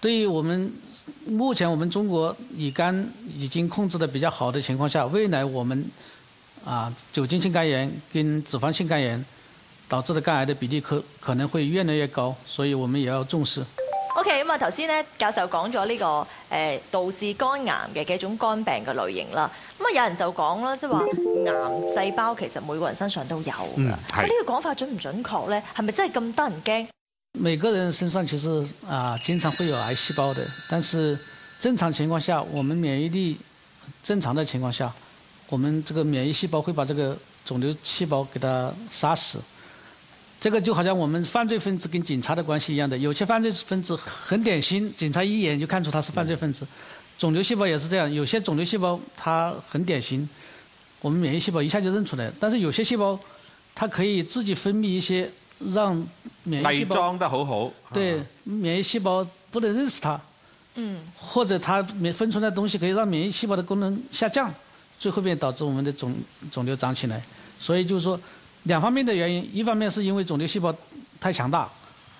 对于我们目前我们中国乙肝已经控制的比较好的情况下，未来我们啊酒精性肝炎跟脂肪性肝炎导致的肝癌的比例可可能会越来越高，所以我们也要重视。OK，咁啊頭先咧教授講咗呢個誒導致肝癌嘅幾種肝病嘅類型啦。咁啊有人就講啦，即係話癌細胞其實每個人身上都有呢、係個講法準唔準確咧？係咪真係咁得人驚？每个人身上其实啊经常会有癌细胞的，但是正常情况下，我们免疫力正常的情况下，我们这个免疫细胞会把这个肿瘤细胞给它杀死。这个就好像我们犯罪分子跟警察的关系一样的，有些犯罪分子很典型，警察一眼就看出他是犯罪分子。肿瘤细胞也是这样，有些肿瘤细胞它很典型，我们免疫细胞一下就认出来，但是有些细胞它可以自己分泌一些讓免疫细胞偽裝得好好。对免疫细胞不能认识它，嗯，或者它免分出来的东西可以让免疫细胞的功能下降，最后面导致我们的肿肿瘤长起来。所以就是说，两方面的原因，一方面是因为肿瘤细胞太强大，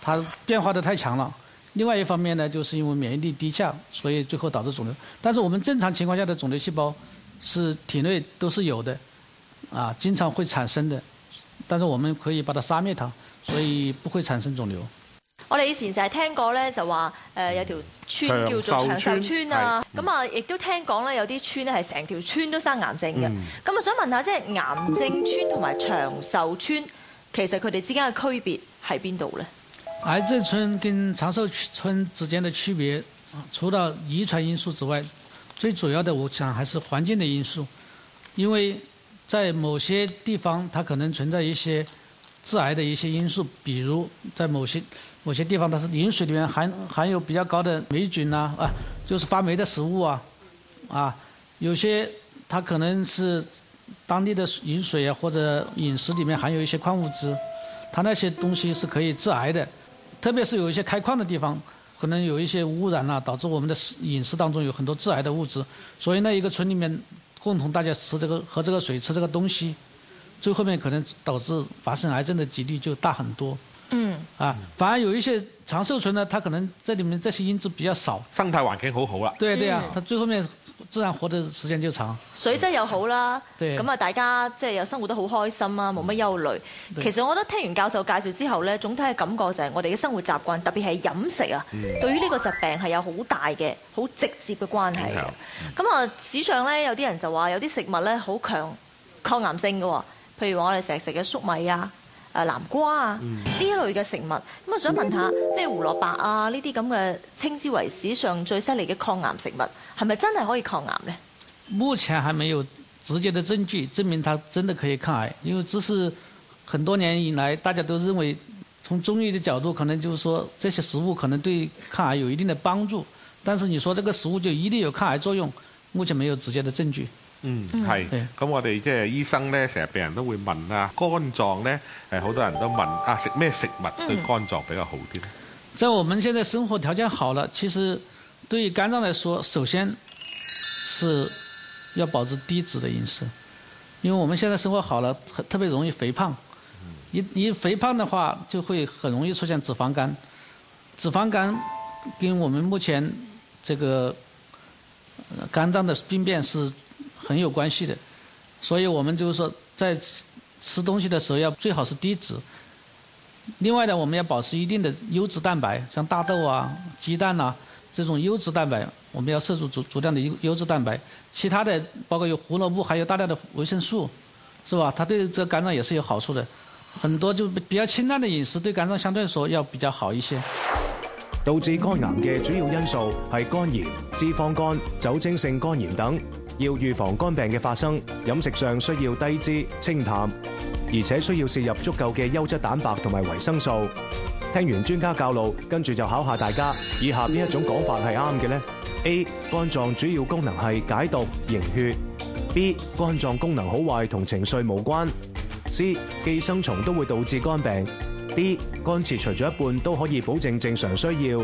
它变化的太强了；另外一方面呢，就是因为免疫力低下，所以最后导致肿瘤。但是我们正常情况下的肿瘤细胞是体内都是有的，啊，经常会产生的，但是我们可以把它杀灭它，所以不會產生腫瘤。我哋以前成日聽過咧，就話誒有條村叫做長壽村啊，咁啊亦都聽講咧有啲村咧係成條村都生癌症嘅。咁啊想問下，即係癌症村同埋長壽村，其實佢哋之間嘅區別喺邊度咧？癌症村跟長壽村之間嘅區別，啊除了遺傳因素之外，最主要的我想還是環境的因素，因為在某些地方它可能存在一些致癌的一些因素，比如在某些某些地方它是饮水里面含含有比较高的霉菌啊，啊，就是发霉的食物啊，啊，有些它可能是当地的饮水啊或者饮食里面含有一些矿物质，它那些东西是可以致癌的。特别是有一些开矿的地方，可能有一些污染啊，导致我们的食飲食当中有很多致癌的物质。所以那一个村里面共同大家吃这个喝这个水吃这个东西，最后面可能导致发生癌症的几率就大很多。嗯，啊，反而有一些长寿村呢，它可能这里面这些因子比較少。生態環境好好啦。對對啊，它最後面自然活的時間就長。水質又好啦，对咁啊大家即係又生活得好開心啊，冇乜憂慮。其實我覺得聽完教授介紹之後咧，總體嘅感覺就係我哋嘅生活習慣，特別係飲食啊，對於呢個疾病係有好大嘅、好直接嘅關係嘅。咁啊，史上咧有啲人就話有啲食物咧好強抗癌性嘅喎，譬如話我哋成日食嘅粟米啊、誒南瓜啊呢一類嘅食物。咁啊，想問下咩胡蘿蔔啊呢啲咁嘅稱之為史上最犀利嘅抗癌食物，係咪真係可以抗癌呢？目前還沒有直接的證據證明它真的可以抗癌，因為這是很多年以來大家都認為，从中医的角度，可能就是说这些食物可能对抗癌有一定的帮助，但是你说这个食物就一定有抗癌作用，目前没有直接的證據。嗯，係。咁我哋即係醫生咧，成日病人都會問啊，肝臟咧誒好多人都問啊，食咩食物對肝臟比較好啲咧？在我們現在生活條件好了，其實對於肝臟來說，首先是要保持低脂的飲食，因為我們現在生活好了，特別容易肥胖。一一肥胖的話，就會很容易出現脂肪肝。脂肪肝跟我們目前這個呃肝臟的病變是很有关系的，所以我们就是说，在吃吃东西的时候要最好是低脂。另外呢，我们要保持一定的优质蛋白，像大豆啊、鸡蛋啊这种优质蛋白，我们要摄入足足量的优优质蛋白。其他的包括有胡萝卜，还有大量的维生素，是吧？它对这肝脏也是有好处的。很多就比较清淡的饮食对肝脏相对来说要比较好一些。导致肝癌嘅主要因素是肝炎、脂肪肝、酒精性肝炎等。要預防肝病嘅發生，飲食上需要低脂、清淡，而且需要摄入足夠嘅優質蛋白同埋維生素。聽完專家教路，跟住就考下大家，以下邊一種講法係啱嘅呢 A. 肝臟主要功能係解毒凝血。B. 肝臟功能好壞同情緒無關。C. 寄生蟲都會導致肝病。D. 肝切除咗一半都可以保證正常需要。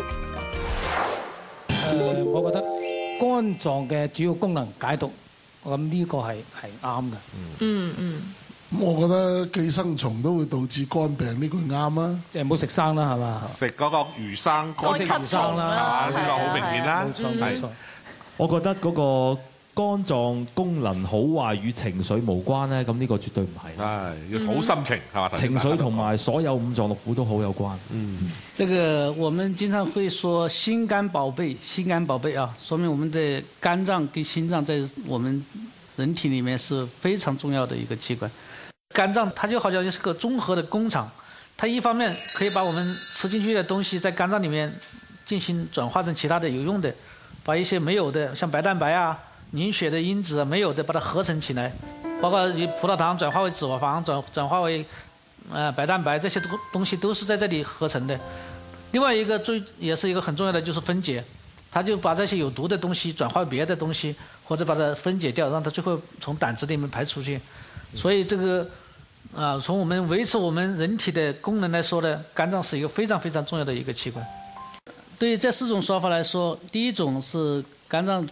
我觉得肝臟嘅主要功能解毒，我諗呢個係係啱嘅。嗯嗯，咁我覺得寄生蟲都會導致肝病，呢句啱啊！即係唔好食生啦，係嘛？食嗰個魚生肝吸肝蟲啦，係嘛？呢個好明顯啦。冇錯冇錯。我覺得嗰個肝臟功能好壞與情緒無關咧，咁呢個絕對唔係。係要好心情係嘛？情緒同埋所有五臟六腑都好有關。嗯，这个我們經常會說心肝寶貝，心肝寶貝啊，說明我們的肝臟跟心臟在我們人體裡面是非常重要的一個器官。肝臟它就好像是個綜合的工廠，它一方面可以把我們吃進去的東西在肝臟裡面進行轉化成其他的有用的，把一些沒有的像白蛋白啊、凝血的因子啊沒有的把它合成起来，包括你葡萄糖转化为脂肪转转化为呃白蛋白这些东东西都是在这里合成的。另外一个最也是一个很重要的就是分解，它就把这些有毒的东西转化為別的东西，或者把它分解掉，让它最后从胆汁里面排出去。所以这个啊，从我们维持我们人体的功能来说呢，肝脏是一个非常非常重要的一个器官。对于这四种说法来说，第一种是肝脏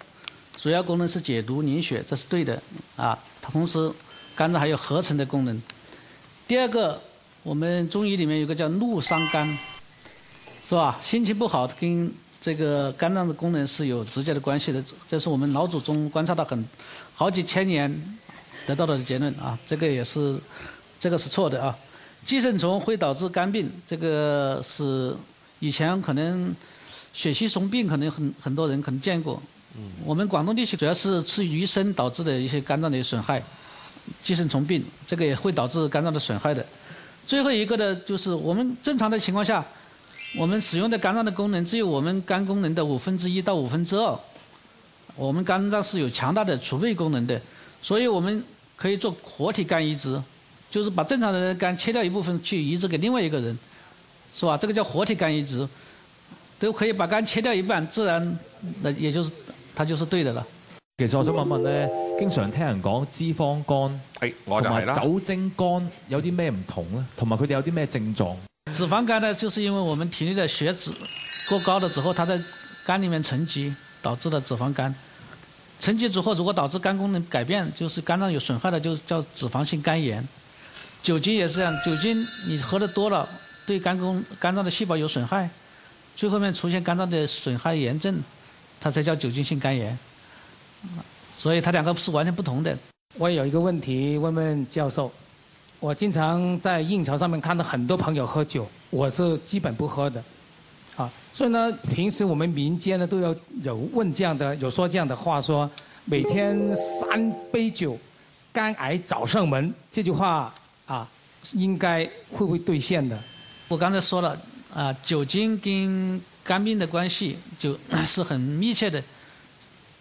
主要功能是解毒凝血，这是对的啊。它同时肝脏还有合成的功能。第二个，我们中医里面有个叫怒伤肝，是吧？心情不好跟这个肝脏的功能是有直接的关系的，这是我们老祖宗观察到很好几千年得到的结论啊。这个也是，这个是错的啊。寄生虫会导致肝病，这个是以前可能血吸虫病可能很很多人可能见过我们广东地区主要是吃鱼生导致的一些肝脏的损害，寄生虫病这个也会导致肝脏的损害的。最后一个呢，就是我们正常的情况下，我们使用的肝脏的功能只有我们肝功能的五分之一到五分之二。我们肝脏是有强大的储备功能的，所以我们可以做活体肝移植，就是把正常的肝切掉一部分去移植给另外一个人，是吧？这个叫活体肝移植，都可以把肝切掉一半，自然，那也就是它就是對的了。其實我想問問咧，經常聽人講脂肪肝係我就同埋係啦。酒精肝有啲咩唔同咧？同埋佢哋有啲咩症狀？脂肪肝呢，就是因為我們體內的血脂過高了之後，它在肝裡面沉積，導致了脂肪肝。沉積之後，如果導致肝功能改變，就是肝臟有損害的，就叫脂肪性肝炎。酒精也是這樣，酒精你喝得多了，對肝功肝臟的細胞有損害，最後面出現肝臟的損害炎症，它才叫酒精性肝炎。所以它两个是完全不同的。我有一个问题问问教授，我经常在应酬上面看到很多朋友喝酒，我是基本不喝的，啊，所以呢，平时我们民间呢都有有问这样的，有说这样的话说，每天三杯酒，肝癌找上门，这句话啊，应该会不会兑现的？我刚才说了，啊，酒精跟肝病的关系就 是很密切的。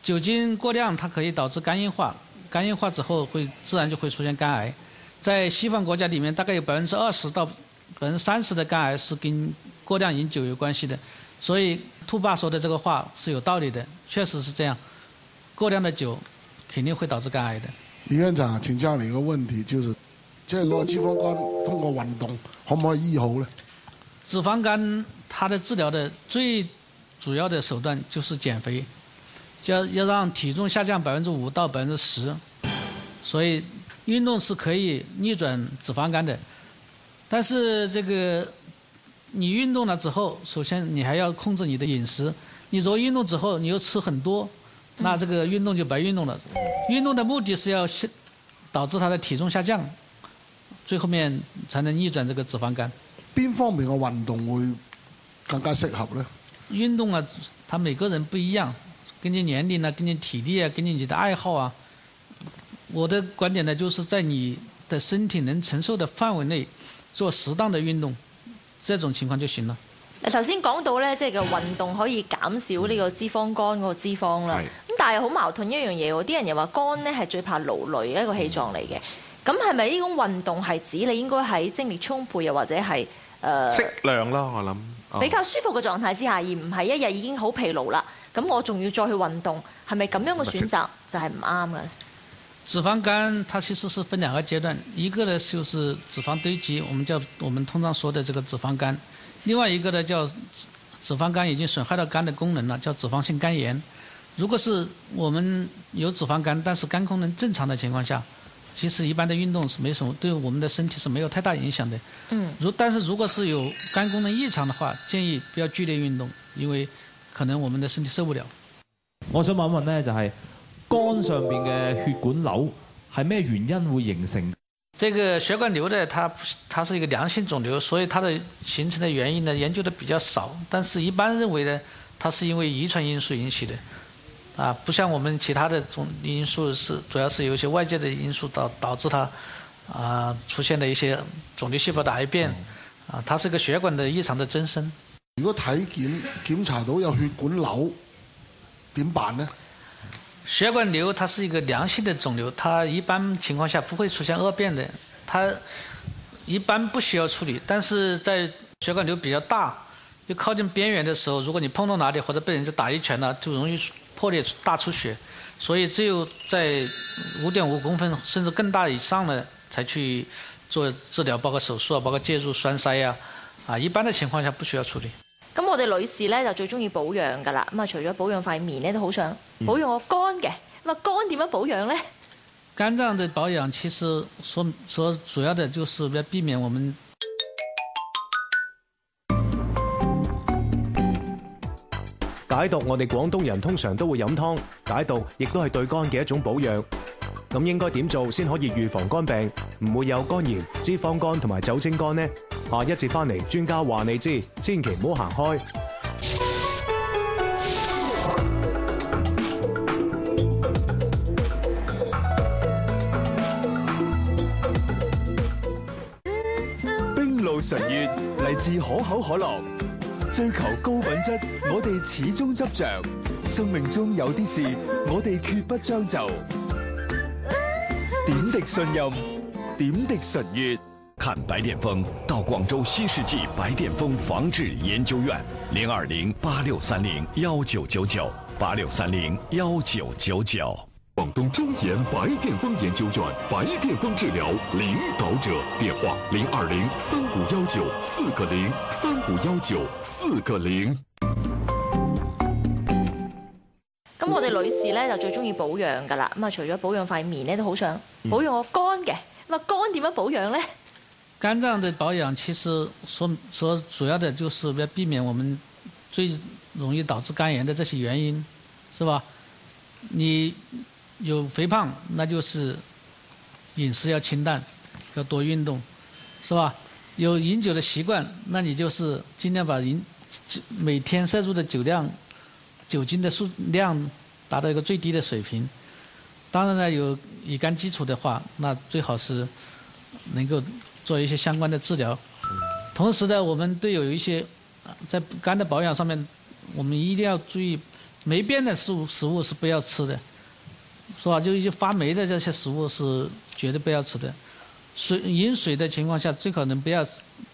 酒精过量，它可以导致肝硬化，肝硬化之后会自然就会出现肝癌。在西方国家里面，大概有百分之二十到百分之三十的肝癌是跟过量饮酒有关系的。所以兔爸说的这个话是有道理的，确实是这样。过量的酒肯定会导致肝癌的。李院长，请教你一个问题，就是即係嗰個脂肪肝通过运动可唔可以医好呢？脂肪肝它的治疗的最主要的手段就是减肥。要要让体重下降百分之五到百分之十，所以运动是可以逆转脂肪肝的。但是这个你运动了之后，首先你还要控制你的饮食。你如果運動之后你又吃很多，那这个运动就白运动了。运动的目的是要导致他的体重下降，最后面才能逆转这个脂肪肝。边方面嘅运动会更加適合呢？運動啊，他每個人不一樣。根據年齡啊，根據體力啊，根據你的愛好啊，我的觀點呢，就是在你的身體能承受的範圍內做適當的運動，這種情況就行了。嗱，頭先講到咧，即係個運動可以減少呢個脂肪肝嗰個脂肪啦。咁、嗯、但係好矛盾一樣嘢喎，啲人又話肝咧係最怕勞累嘅一個氣臟嚟嘅。咁係咪呢種運動係指你應該喺精力充沛又或者係誒、呃、適量咯？我諗、哦、比較舒服嘅狀態之下，而唔係一日已經好疲勞啦。咁我仲要再去運動，係咪咁樣嘅選擇就係唔啱嘅？脂肪肝它其實是分兩個階段，一個呢就是脂肪堆積，我們叫我們通常說的這個脂肪肝；另外一個呢叫脂肪肝已經損害到肝的功能了，叫脂肪性肝炎。如果是我們有脂肪肝，但是肝功能正常的情況下，其实一般的运动是没什么，对我们的身体是没有太大影响的。嗯。如但是如果是有肝功能异常的话，建议不要剧烈运动，因为可能我们的身体受不了。我想問一問咧，就係肝上面嘅血管瘤係咩原因會形成？這個血管瘤呢，它它是一個良性腫瘤，所以它的形成的原因呢研究的比較少。但是一般認為呢，它是因為遺傳因素引起的，啊，不像我们其他的种因素是主要是有一些外界的因素导导致它啊出现的一些肿瘤细胞的癌变，啊，它是个血管的异常的增生。如果体检检查到有血管瘤，點辦呢？血管瘤它是一个良性的肿瘤，它一般情况下不会出现恶变的，它一般不需要处理。但是在血管瘤比较大，又靠近边缘的时候，如果你碰到哪里或者被人家打一拳呢，就容易破裂大出血。所以只有在五点五公分甚至更大以上呢，才去做治疗，包括手术啊，包括介入栓塞呀，啊，一般的情况下不需要处理。咁我哋女士咧就最中意保养噶啦，咁啊除咗保养块面咧，都好想保养个肝嘅。咁啊肝點樣保养咧？肝脏的保养其实所所主要的就是要避免我們解毒。我哋廣東人通常都會飲湯，解毒亦都係對肝嘅一種保養。咁應該點做先可以預防肝病，唔會有肝炎、脂肪肝同埋酒精肝呢？下一節翻嚟，專家話你知，千祈唔好行開。冰露神月嚟自可口可樂，追求高品质，我哋始终执着。生命中有啲事，我哋絕不将就。点滴信任，点滴純悅。看白癜风到广州新世纪白癜风防治研究院，零二零八六三零幺九九九八六三零幺九九九。廣東中研白癜风研究院白癜风治疗领导者电话零二零三五幺九四个零三五幺九四个零。咁我哋女士咧就最中意保養噶啦，咁啊除咗保養塊面咧，都好想保養個肝嘅。咁啊肝點樣保養咧？肝臟的保養其實所所主要的就是要避免我們最容易導致肝炎的這些原因，是吧？你有肥胖，那就是饮食要清淡，要多运动，是吧？有饮酒的习惯，那你就是尽量把饮每天摄入的酒量、酒精的数量达到一个最低的水平。当然呢，有乙肝基础的话，那最好是能够做一些相关的治疗。同时呢，我们对有一些在肝的保养上面，我们一定要注意霉变的食物食物是不要吃的，是吧？就一些發霉的这些食物是绝对不要吃的。水饮水的情况下，最可能不要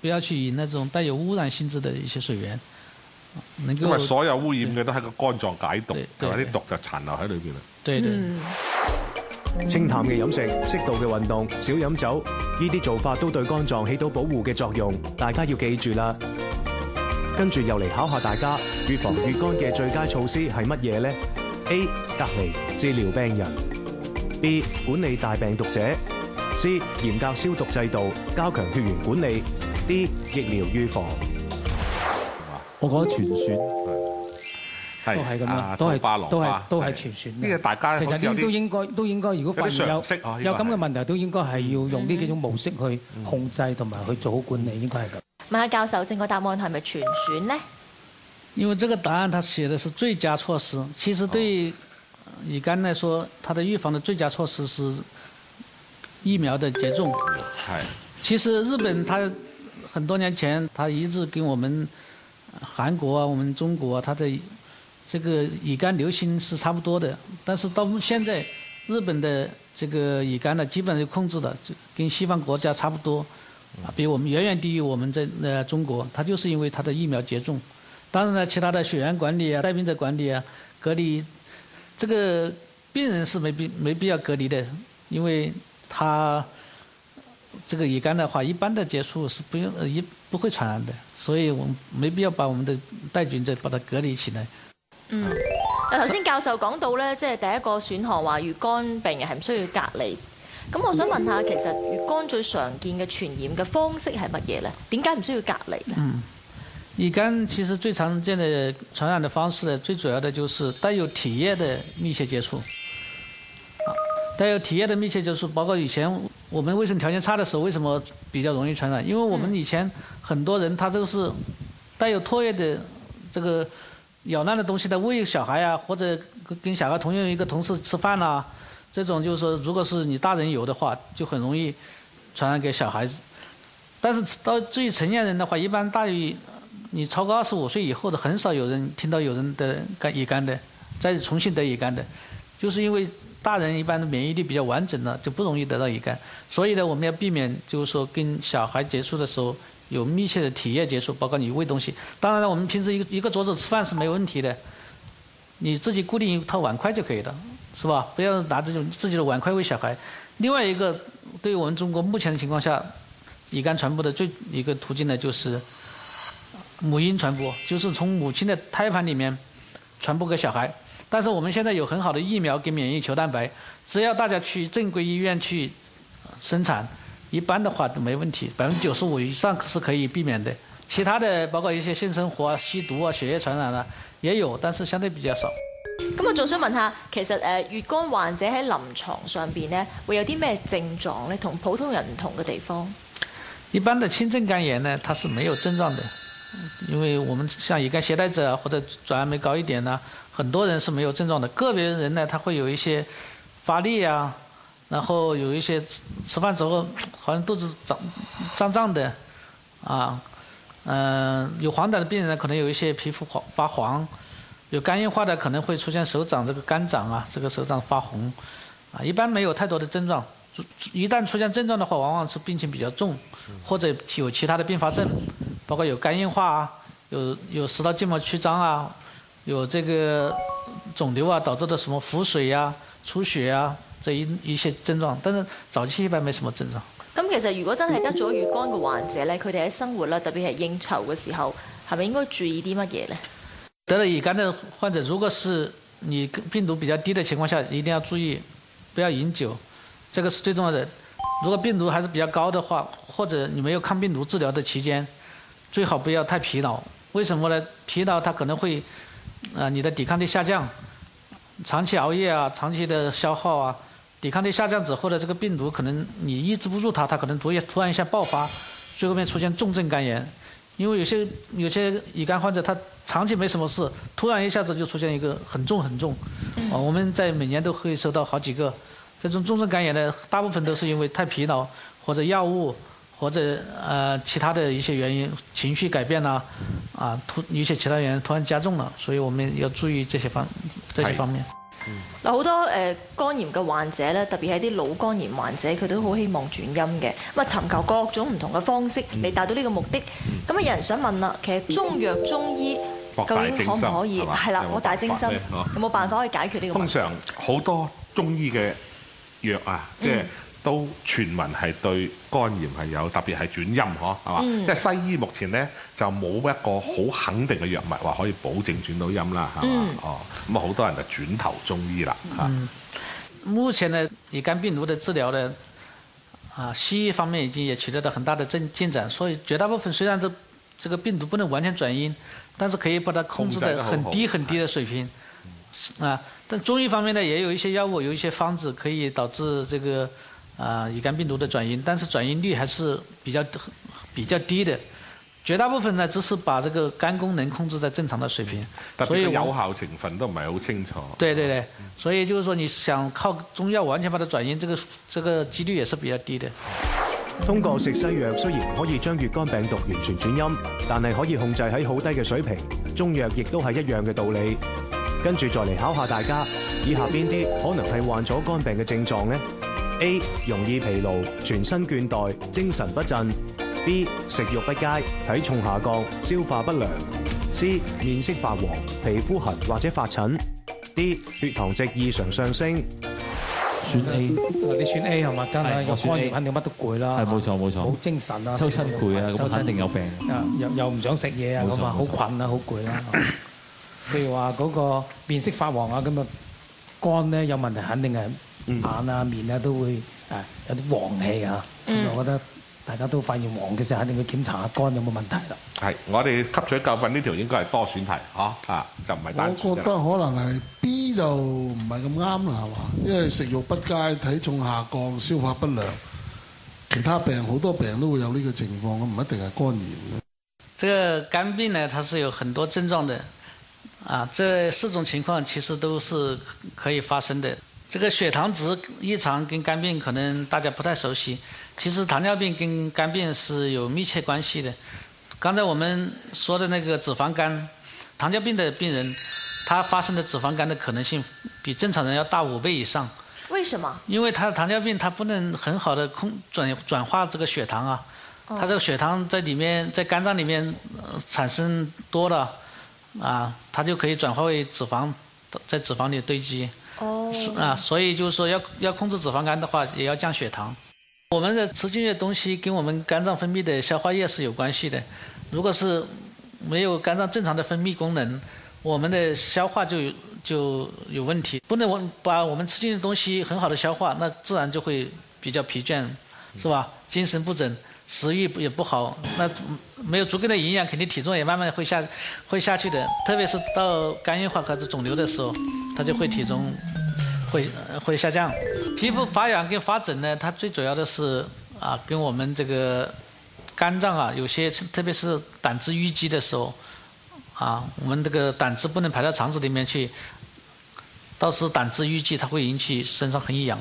不要去饮那种带有污染性质的一些水源，能夠因為所有污染嘅都喺個肝臟解毒，對係嘛？啲毒就殘留喺裏邊啦。對對。清淡嘅飲食、適度嘅運動、少飲酒，呢啲做法都對肝臟起到保護嘅作用，大家要記住啦。跟住又嚟考下大家，預防乙肝嘅最佳措施係乜嘢呢 A. 隔離治療病人；B. 管理大病毒者；C. 嚴格消毒制度，加強血緣管理；D. 疫苗預防。我覺得全選都係咁啊樣，都巴羅係都係都係全選呢個大家其實呢都應該都應該，如果發現有有咁嘅係問題，都應該係要用呢幾種模式去控制同埋去做好管理，應該係咁。問下教授，正確答案係咪全選呢？因为这个答案它写的是最佳措施，其实对乙肝来说，它的预防的最佳措施是疫苗的接種。係。其实日本它很多年前，它一直跟我们韩国啊、我们中国啊，它的这个乙肝流行是差不多的。但是到现在，日本的这个乙肝呢，基本上控制的就跟西方国家差不多，啊，比我们远远低于我们在呃中国。它就是因为它的疫苗接種。當然呢，其他的血源管理啊、帶病者管理啊、隔離，這個病人是沒必沒必要隔離的，因為他這個乙肝的話，一般的接觸是不用呃一不會傳染的，所以我們沒必要把我們的帶菌者把它隔離起來。嗯，嗱頭先教授講到咧，即係第一個選項話乙肝病人係唔需要隔離，咁我想問下，其實乙肝最常見嘅傳染嘅方式係乜嘢呢？點解唔需要隔離呢？嗯，乙肝其实最常见的传染的方式呢，最主要的就是带有体液的密切接触。啊，带有体液的密切接触，包括以前我们卫生条件差的时候，为什么比较容易传染？因为我们以前很多人他都是带有唾液的这个咬烂的东西的喂小孩啊，或者跟小孩同用一个同事吃饭啦、啊，這種就是说，如果是你大人有的话，就很容易传染给小孩子。但是到至于成年人的话，一般大于你超过二十五岁以后的，很少有人听到有人得肝乙肝的，再重新得乙肝的，就是因为大人一般的免疫力比较完整了，就不容易得到乙肝。所以呢，我们要避免就是说跟小孩接触的时候有密切的体液接触，包括你喂东西。当然了，我们平时一个一个桌子吃饭是没有问题的，你自己固定一套碗筷就可以了，是吧？不要拿这种自己的碗筷喂小孩。另外一个，对于我们中国目前的情况下，乙肝传播的最一个途径呢，就是母婴传播，就是从母亲的胎盘里面传播给小孩。但是我们现在有很好的疫苗跟免疫球蛋白，只要大家去正规医院去生产，一般的话都没问题，百分之九十五以上是可以避免的。其他的包括一些性生活啊、吸毒啊、血液传染啊，也有，但是相对比较少。咁我仲想問下，其實誒乙肝患者喺臨床上邊呢，會有啲咩症狀呢？同普通人唔同嘅地方？一般的輕症肝炎呢，它是沒有症狀的，因为我们像乙肝携带者或者转氨酶高一点呢，很多人是没有症状的。个别人呢，他会有一些發力啊，然后有一些吃吃飯之后好像肚子胀胀胀的，啊，嗯、有黄疸的病人呢，可能有一些皮肤黄发黄，有肝硬化的可能会出现手掌这个肝掌啊，这个手掌发红，啊，一般没有太多的症状。一旦出现症状的话，往往是病情比较重，或者有其他的并发症，包括有肝硬化啊，有有食道静脉曲张啊，有这个肿瘤啊导致的什么腹水呀、啊、出血呀、啊、这一一些症状。但是早期一般没什么症状。咁其实如果真係得咗乙肝嘅患者咧，佢哋喺生活啦，特別係應酬嘅时候，係咪应该注意啲乜嘢咧？得了乙肝的患者，如果是你病毒比较低的情况下，一定要注意，不要饮酒。这个是最重要的。如果病毒还是比较高的话，或者你没有抗病毒治疗的期間，最好不要太疲劳。为什么呢？疲劳它可能会，啊、呃，你的抵抗力下降。长期熬夜啊，长期的消耗啊，抵抗力下降之后的这个病毒可能你抑制不住它，它可能突然突然一下爆发，最后面出现重症肝炎。因为有些有些乙肝患者他长期没什么事，突然一下子就出现一个很重很重。啊，我们在每年都会收到好几个。这种重症肝炎呢，大部分都是因为太疲劳，或者药物，或者呃其他的一些原因，情绪改变啦，啊突一些其他原因突然加重了，所以我们要注意这些方這些方面。嗱，好多誒肝炎嘅患者咧，特別係啲老肝炎患者，佢都好希望轉陰嘅，咁啊尋求各種唔同嘅方式嚟達到呢個目的。咁啊有人想問啦，其實中藥中醫究竟可唔可以？係啦，我大精深有冇辦法可以解決呢個問題？通常好多中醫嘅藥啊，即係都傳聞係對肝炎係有特別係轉陰嗬，係嘛？即係西醫目前咧就冇一個好肯定嘅藥物話可以保證轉到陰啦，係嘛？哦，咁啊好多人就轉投中醫啦嚇。嗯，目前呢，乙肝病毒的治療呢，啊，西醫方面已經也取得了很大的進進展，所以絕大部分雖然這這個病毒不能完全轉陰，但是可以把它控制在很低很低的水平，啊。但中醫方面呢，也有一些藥物，有一些方子可以導致這個啊乙肝病毒的转阴，但是转阴率还是比较比较低的。絕大部分呢，只是把這個肝功能控制在正常的水平。所以有效成分都唔係好清楚。對對對，所以就是說，你想靠中藥完全把它轉陰，這個這個幾率也是比較低的。通過食西藥雖然可以將乙肝病毒完全轉陰，但係可以控制喺好低嘅水平。中藥亦都係一樣嘅道理。跟住再嚟考下大家，以下邊啲可能係患咗肝病嘅症狀呢？A. 容易疲勞、全身倦怠、精神不振；B. 食慾不佳、體重下降、消化不良；C. 面色發黃、皮膚痕或者發疹；D. 血糖值異常上升。選 A，你選 A 係嘛？梗係有肝炎肯定乜都攰啦。係冇錯冇錯。好精神啊！周身攰啊，咁肯定有病。又又唔想食嘢啊，咁啊好困啊，好攰啦。譬如話嗰個面色發黃啊，咁啊肝咧有問題，肯定係眼啊面啊都會誒有啲黃氣啊，咁、嗯我覺得大家都發現黃嘅時候，肯定要檢查下肝有冇問題啦。係，我哋吸取教訓呢條應該係多選題，嚇啊，就唔係單我覺得可能係 B 就唔係咁啱啦，係嘛？因為食慾不佳、體重下降、消化不良，其他病好多病都會有呢個情況，咁唔一定係肝炎嘅。这个肝病呢，它是有很多症状的，啊，这四种情况其实都是可以发生的。这个血糖值异常跟肝病可能大家不太熟悉，其实糖尿病跟肝病是有密切关系的。刚才我们说的那个脂肪肝，糖尿病的病人，他发生的脂肪肝的可能性比正常人要大五倍以上。为什么？因为他糖尿病，他不能很好的控转转化这个血糖啊，他这个血糖在里面在肝脏里面、呃、产生多了，啊，它就可以转化为脂肪，在脂肪里堆积。哦啊，所以就是说要要控制脂肪肝的话，也要降血糖。我们的吃进去的东西跟我们肝脏分泌的消化液是有关系的。如果是没有肝脏正常的分泌功能，我们的消化就有就有问题。不能我把我们吃进去的东西很好的消化，那自然就会比较疲倦，是吧？精神不振，食欲也不好，那没有足够的营养，肯定体重也慢慢会下会下去的。特别是到肝硬化或者肿瘤的时候，它就会体重会会下降。皮肤发痒跟发疹呢，它最主要的是啊，跟我们这个肝脏啊，有些特别是胆汁淤积的时候，啊，我们这个胆汁不能排到肠子里面去，到时胆汁淤积，它会引起身上很痒，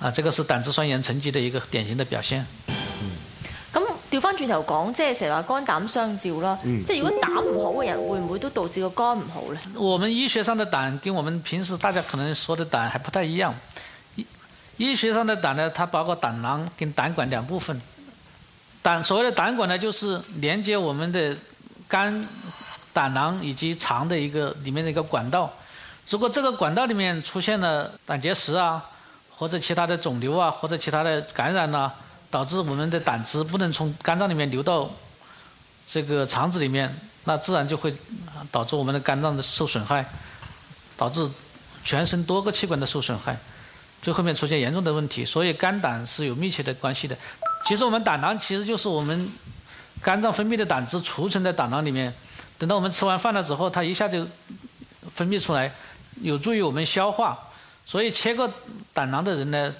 啊，这个是胆汁酸盐沉积的一个典型的表现。咁調翻轉頭講，即係成日話肝膽相照啦。嗯即係如果膽唔好嘅人，會唔會都導致個肝唔好呢？我們醫學上的膽跟我們平時大家可能說的膽還不太一樣。醫醫學上的膽呢，它包括膽囊跟膽管兩部分。膽所謂的膽管呢，就是連接我們的肝、膽囊以及腸的一個裡面的一個管道。如果這個管道裡面出現了膽結石啊，或者其他的腫瘤啊，或者其他的感染啊，导致我们的胆汁不能从肝脏里面流到这个肠子里面，那自然就会导致我们的肝脏的受损害，导致全身多个器官的受损害，最后面出现严重的问题。所以肝胆是有密切的关系的。其实我们胆囊其实就是我们肝脏分泌的胆汁储存在胆囊里面，等到我们吃完饭了之后，它一下就分泌出来，有助于我们消化。所以切過膽囊的人呢，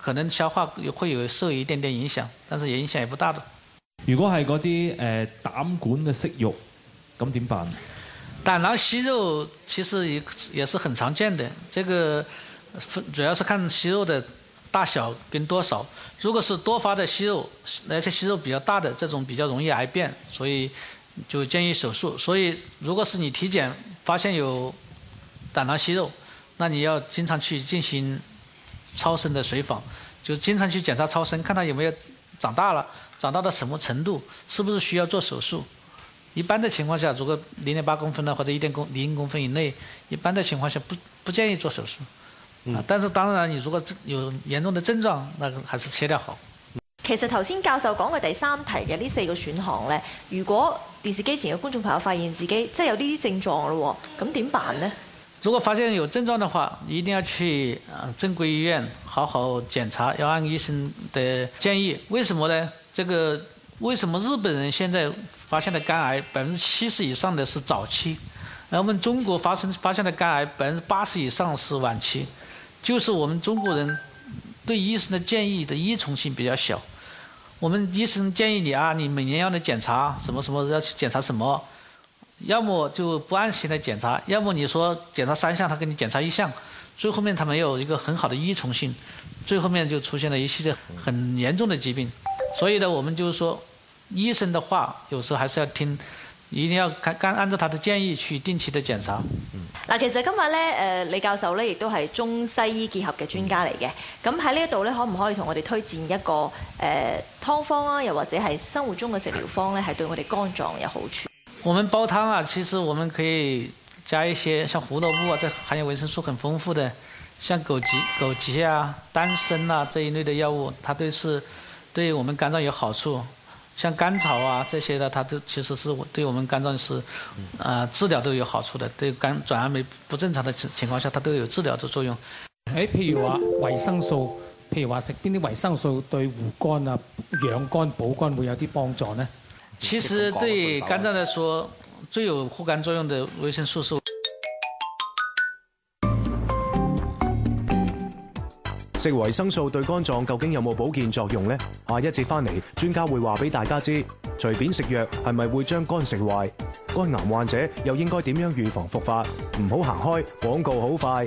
可能消化有會有受一点点影响，但是也影响也不大的。如果係嗰啲诶胆管嘅息肉，咁点办？胆囊息肉其实也也是很常见的，这个分主要是看息肉的大小跟多少。如果是多发的息肉，而且息肉比较大的，这种比较容易癌变，所以就建议手术。所以如果是你体检发现有胆囊息肉，那你要经常去进行超声的随访，就经常去检查超声，看他有没有长大了，长大到什么程度，是不是需要做手术。一般的情况下，如果零点八公分呢，或者一点公零公分以内，一般的情况下不不建议做手术。啊，但是當然，你如果有嚴重的症狀，那個還是切掉好。其實頭先教授講嘅第三題嘅呢四個選項呢，如果電視機前嘅觀眾朋友發現自己即係有呢啲症狀咯喎，咁點辦呢？如果发现有症状的话，一定要去啊正规医院好好检查，要按医生的建议。为什么呢？这个为什么日本人现在发现的肝癌百分之七十以上的是早期，而我们中国发生发现的肝癌百分之八十以上是晚期，就是我们中国人对医生的建议的依从性比较小。我们医生建议你啊，你每年要来检查什么什么，要去检查什么，要么就不按時來檢查，要么你说检查三项，他给你检查一项，最后面他没有一个很好的依从性，最后面就出现了一系列很严重的疾病。所以呢，我们就是说，医生的话有时候还是要听，一定要看按按照他的建议去定期的检查。嗱，其實今日咧，誒李教授咧，亦都係中西醫結合嘅專家嚟嘅。咁喺呢一度咧，可唔可以同我哋推薦一個誒、呃、湯方啊，又或者係生活中嘅食療方咧，係對我哋肝臟有好處？我们煲汤啊，其实我们可以加一些像胡萝卜啊，这含有维生素很丰富的，像枸杞、枸杞啊、丹参啊这一类的药物，它都是对我们肝脏有好处。像甘草啊这些的，它都其实是对我们肝脏是，啊、呃、治疗都有好处的。对肝转氨酶不正常的情情况下，它都有治疗的作用。誒，譬如話維生素譬如話食邊啲維生素對護肝啊、養肝、補肝會有啲幫助呢？其實對肝臟來說，最有护肝作用的維生素是。食維生素對肝臟究竟有冇保健作用呢？下一節翻嚟，專家會話俾大家知，隨便食藥係咪會將肝食壞？肝癌患者又應該點樣預防復發？唔好行開，廣告好快。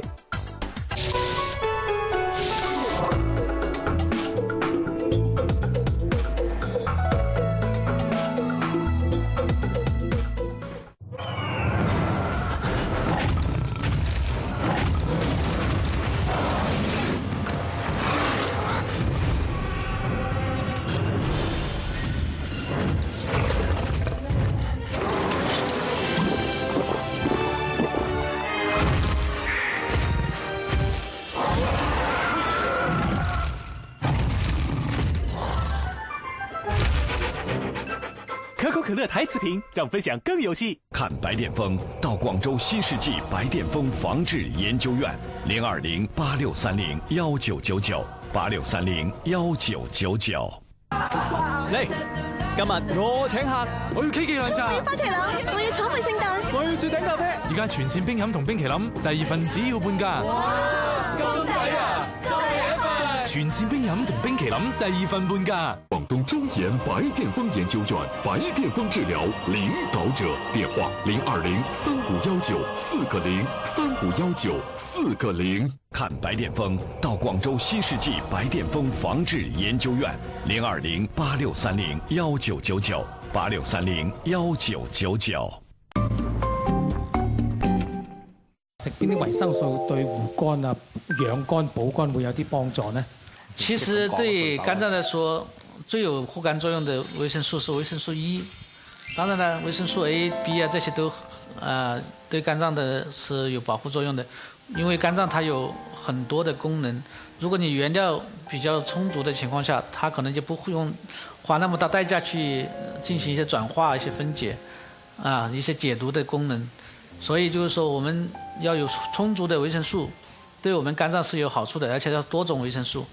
可口可乐台词屏，让分享更有戲。看白癜风到广州新世纪白癜风防治研究院，零二零八六三零幺九九九八六三零幺九九九。嚟，今日我請客，我要 K 記涼茶，我要番茄佬，我要草莓聖誕，我要絕頂咖啡。而家全線冰飲同冰淇淋，第二份只要半價。咁抵啊！再嚟一份。全線冰飲同冰淇淋，第二份半價。廣東中研白癜风研究院白癜风治疗领导者电话零二零三五幺九四个零三五幺九四个零。看白癜风到广州新世纪白癜风防治研究院，零二零八六三零幺九九九八六三零幺九九九。食邊啲維生素對護肝啊、養肝、補肝會有啲幫助呢？其實對肝臟來說，最有护肝作用的维生素是维生素 E。当然呢，维生素 A、B 啊这些都，呃，对肝脏的是有保护作用的。因为肝脏它有很多的功能，如果你原料比较充足的情况下，它可能就不会用花那么大代价去进行一些转化、一些分解，啊，一些解毒的功能。所以就是说，我们要有充足的维生素，对我们肝脏是有好处的，而且要多种维生素。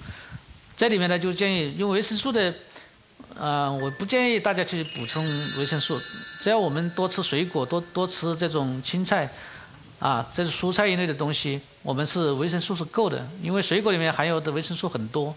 这里面呢，就建议用维生素的，呃，我不建议大家去补充维生素，只要我们多吃水果，多多吃这种青菜，啊，这是蔬菜一类的东西，我们是维生素是够的，因为水果里面含有的维生素很多。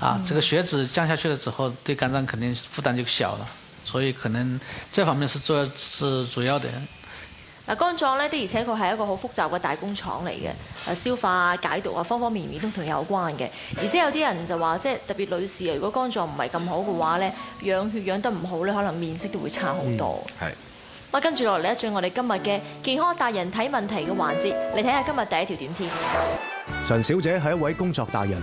啊，这个血脂降下去了之后，对肝脏肯定负担就小了，所以可能这方面是主要是主要的。嗱，肝臟呢，的而且確係一個好複雜嘅大工廠嚟嘅，誒消化啊、解毒啊，方方面面都同有關嘅。而且有啲人就話，即係特別女士啊，如果肝臟唔係咁好嘅話咧，養血養得唔好咧，可能面色都會差好多。係、嗯。咁跟住落嚟一轉我哋今日嘅健康達人睇問題嘅環節，你睇下今日第一條短片。陳小姐係一位工作達人，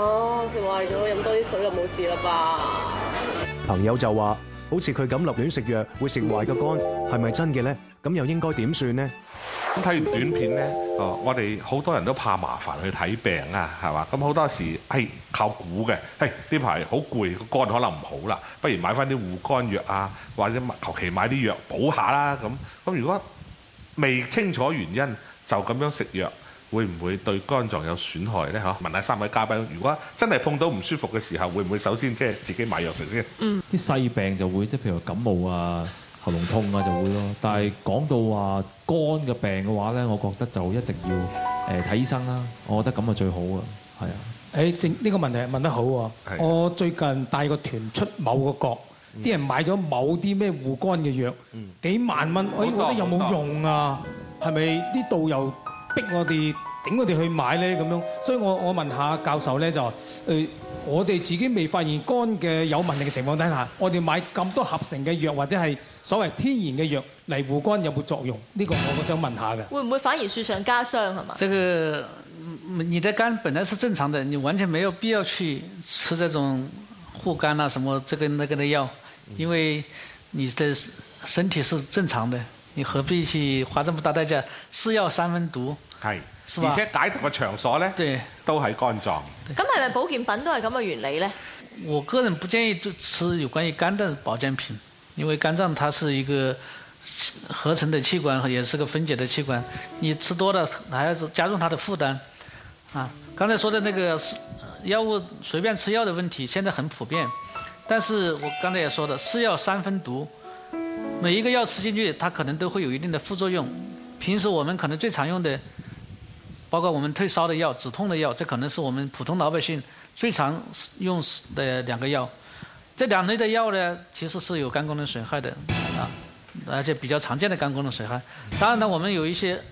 哦，食壞咗，飲多啲水就冇事啦吧。朋友就話：好似佢咁立亂食藥會食壞個肝，係咪真嘅咧？咁又應該點算呢？咁睇完短片咧，哦，我哋好多人都怕麻煩去睇病啊，係嘛？咁好多時係靠估嘅，係呢排好攰，個肝可能唔好啦，不如買翻啲護肝藥啊，或者求其買啲藥補下啦。咁咁如果未清楚原因就咁樣食藥，會唔會對肝臟有損害咧？嚇，問下三位嘉賓，如果真係碰到唔舒服嘅時候，會唔會首先即係自己買藥食先？嗯，啲細病就會即係譬如感冒啊。喉嚨痛啊就會咯，但係講到話肝嘅病嘅話咧，我覺得就一定要誒睇醫生啦。我覺得咁啊最好啊，係啊。誒，正呢個問題問得好喎。我最近帶個團出某個國，啲人買咗某啲咩護肝嘅藥，幾萬蚊，哎，我覺得有冇用啊？係咪啲導遊逼我哋頂我哋去買咧咁樣？所以我我問下教授咧就話、我哋自己未發現肝嘅有問題嘅情況底下，我哋買咁多合成嘅藥或者係所謂天然嘅藥嚟護肝有冇作用？呢、個我想問下嘅。會唔會反而雪上加霜係嘛？这个嗯你的肝本来是正常的，你完全没有必要去吃这种护肝啊什么这个那个的药，因为你的身體是正常的，你何必去花这么大代價？是藥三分毒，係，而且解毒嘅場所咧，都係肝臟。咁係咪保健品都係咁嘅原理咧？我個人不建議就吃有關於肝的保健品，因為肝臟它是一個合成的器官，也是個分解的器官，你吃多了還要是加重它的負擔。啊，剛才說的那個是藥物隨便吃藥的問題，現在很普遍。但是我剛才也說的，是藥三分毒，每一個藥吃進去，它可能都會有一定的副作用。平時我們可能最常用的，包括我们退烧的药、止痛的药，这可能是我们普通老百姓最常用的两个药。这两类的药呢，其实是有肝功能损害的啊，而且比较常见的肝功能损害。当然呢，我们有一些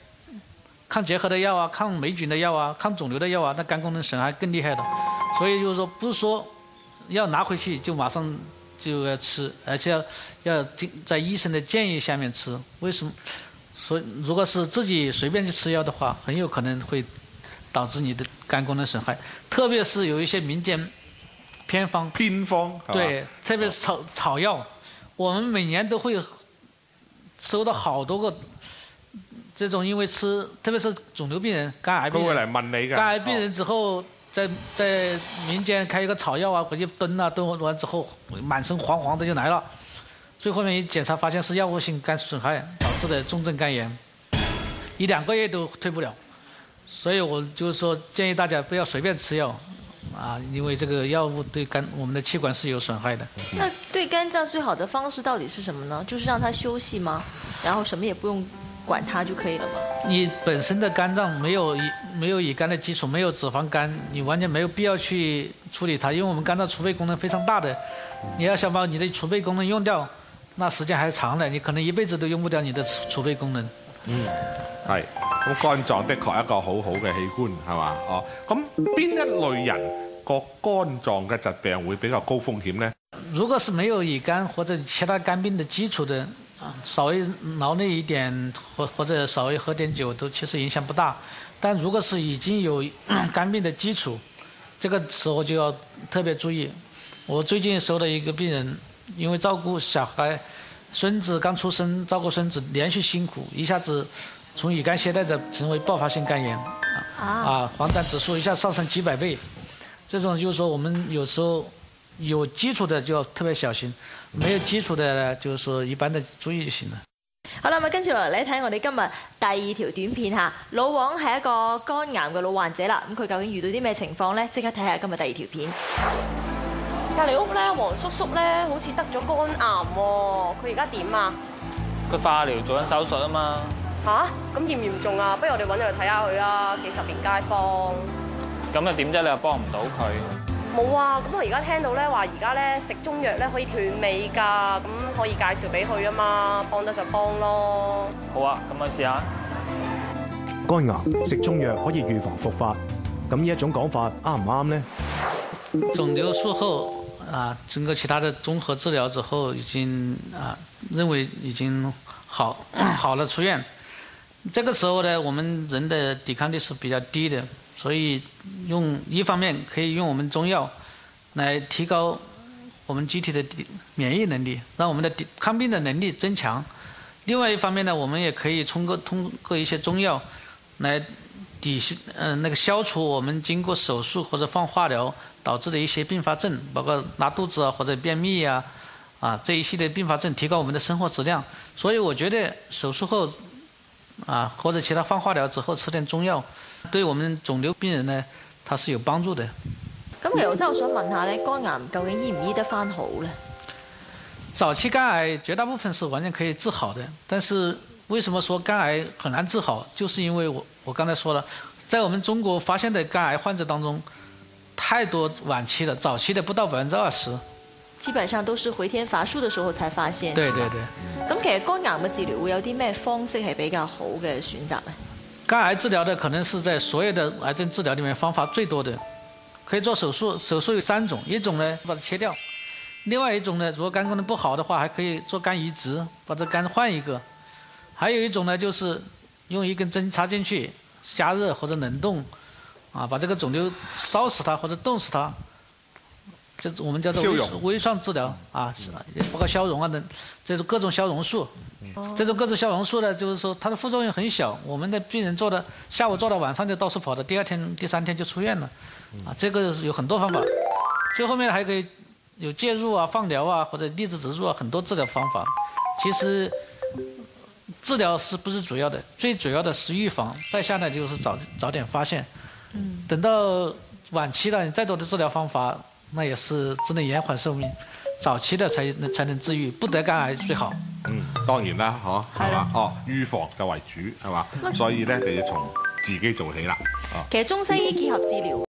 抗结核的药啊、抗霉菌的药啊、抗肿瘤的药啊，那肝功能损害更厉害的。所以就是说，不是说要拿回去就马上就要吃，而且要要在医生的建议下面吃。为什么？所以如果是自己随便去吃药的话，很有可能会导致你的肝功能损害。特别是有一些民间偏方，偏方对，特别是草草药，我们每年都会收到好多个。这种因为吃，特别是肿瘤病人、肝癌病人，佢會嚟問你㗎。肝癌病人之后，在在民间开一个草药啊，回去燉啊，燉完之后，满身黄黄的就来了，最后面一检查发现是药物性肝损害导致的重症肝炎，一两个月都退不了，所以我就是说建议大家不要随便吃药，啊，因为这个药物对肝我们的气管是有损害的。那对肝脏最好的方式到底是什么呢？就是让它休息吗？然后什么也不用管它就可以了吗？你本身的肝脏没有乙没有乙肝的基础，没有脂肪肝，你完全没有必要去处理它，因为我们肝脏储备功能非常大的，你要想把你的储备功能用掉，那時間還長呢，你可能一輩子都用不掉你的儲備功能。嗯，係。咁肝臟的確係一個好好嘅器官，係嘛？哦，咁邊一類人個肝臟嘅疾病會比較高風險呢？如果是沒有乙肝或者其他肝病的基礎的，啊，稍微勞累一點或或者稍微喝點酒都其實影響不大。但如果是已經有 肝病的基礎，這個時候就要特別注意。我最近收到一個病人，因为照顾小孩，孙子刚出生，照顾孙子连续辛苦，一下子从乙肝携带者成为爆发性肝炎，啊，啊，黄疸指数一下上升几百倍。这种就是说，我们有时候有基础的就要特别小心，没有基础的呢，就是說一般的注意就行了。好啦，咁跟住落嚟咧，睇我哋今日第二條短片嚇。老王係一個肝癌嘅老患者啦，咁佢究竟遇到啲咩情況呢？即刻睇下今日第二條片。隔離屋咧，黃叔叔咧好似得咗肝癌喎，佢而家點啊？佢化療做緊手術啊嘛。吓？咁嚴唔嚴重啊？不如我哋揾佢嚟睇下佢啊，幾十年街坊。咁又點啫？你又幫唔到佢。冇啊！咁我而家聽到咧話，而家咧食中藥咧可以斷尾㗎，咁可以介紹俾佢啊嘛，幫得就幫咯。好啊，咁我試下。肝癌食中藥可以預防復發，咁呢一種講法啱唔啱呢？腫瘤術後啊，经过其他的综合治疗之后，已经啊认为已经好好了出院。这个时候呢，我们人的抵抗力是比较低的，所以用一方面可以用我们中药来提高我们机体的免疫能力，让我们的抵抗病的能力增强。另外一方面呢，我们也可以通过通过一些中药来抵嗯、呃、那个消除我们经过手术或者放化疗導致的一些并发症，包括拉肚子啊或者便秘呀啊，啊这一系列并发症，提高我们的生活质量。所以我觉得手术后啊或者其他放化疗之后吃点中药，对我们肿瘤病人呢，它是有帮助的。咁其實頭先我想问下咧，肝癌究竟医唔医得翻好呢？早期肝癌绝大部分是完全可以治好的，但是为什么说肝癌很难治好？就是因为我我刚才说了，在我们中国发现的肝癌患者当中，太多晚期的，早期的不到百分之二十，基本上都是回天乏术的时候才發現。對對對。咁其實肝癌嘅治療會有啲咩方式係比較好嘅選擇呢？肝癌治療的可能是在所有的癌症治疗里面方法最多的，可以做手术。手术有三种，一种呢把它切掉，另外一种呢，如果肝功能不好的话，还可以做肝移植，把这肝换一个，还有一种呢，就是用一根针插进去，加热或者冷凍，啊，把这个肿瘤烧死它或者冻死它，这我们叫做微微创治疗啊，是包括消融啊等，这种各种消融术，这种各种消融术呢，就是说它的副作用很小，我们的病人做的下午做到晚上就到处跑的，第二天、第三天就出院了，啊，这个有很多方法。最后面还可以有介入啊、放疗啊或者粒子植入啊，很多治疗方法。其实治疗是不是主要的？最主要的是预防，再下来就是早早點發現。嗯。等到晚期了，你再多的治疗方法，那也是只能延缓寿命。早期的才能才能治愈，不得肝癌最好。嗯，当然啦，嗬，系嘛，哦，预防就为主，系嘛，所以咧就要从自己做起啦。其实中西医结合治療。